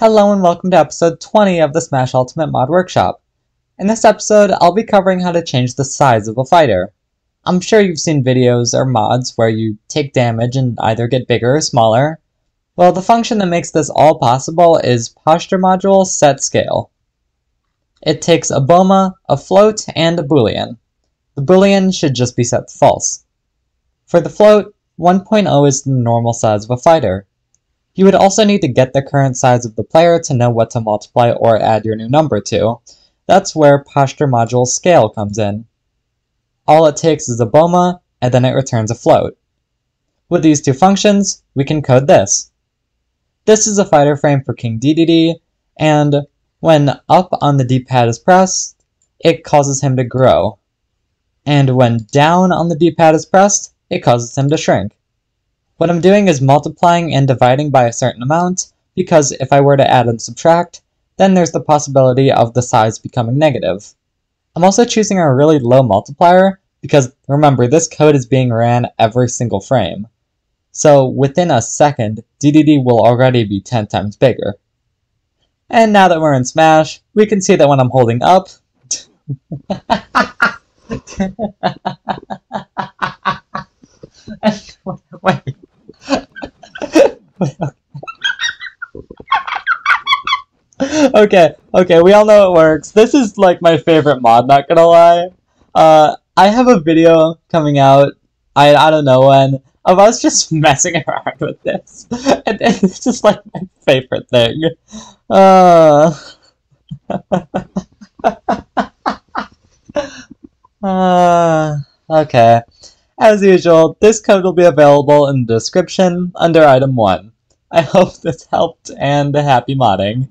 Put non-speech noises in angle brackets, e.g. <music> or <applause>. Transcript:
Hello and welcome to episode 20 of the Smash Ultimate Mod Workshop. In this episode, I'll be covering how to change the size of a fighter. I'm sure you've seen videos or mods where you take damage and either get bigger or smaller. Well, the function that makes this all possible is Posture Module Set Scale. It takes a BOMA, a float, and a boolean. The boolean should just be set to false. For the float, 1.0 is the normal size of a fighter. You would also need to get the current size of the player to know what to multiply or add your new number to. That's where posture module scale comes in. All it takes is a BOMA, and then it returns a float. With these two functions, we can code this. This is a fighter frame for King DDD, and when up on the D-pad is pressed, it causes him to grow. And when down on the D-pad is pressed, it causes him to shrink. What I'm doing is multiplying and dividing by a certain amount, because if I were to add and subtract, then there's the possibility of the size becoming negative. I'm also choosing a really low multiplier, because remember, this code is being ran every single frame. So within a second, DDD will already be 10 times bigger. And now that we're in Smash, we can see that when I'm holding up... <laughs> <laughs> <laughs> Wait. <laughs> okay, okay, we all know it works. This is like my favorite mod, not gonna lie. Uh, I have a video coming out, I, I don't know when, of us <laughs> just messing around with this. <laughs> And it's just like my favorite thing. Uh... uh, okay. As usual, this code will be available in the description under item 1. I hope this helped and happy modding.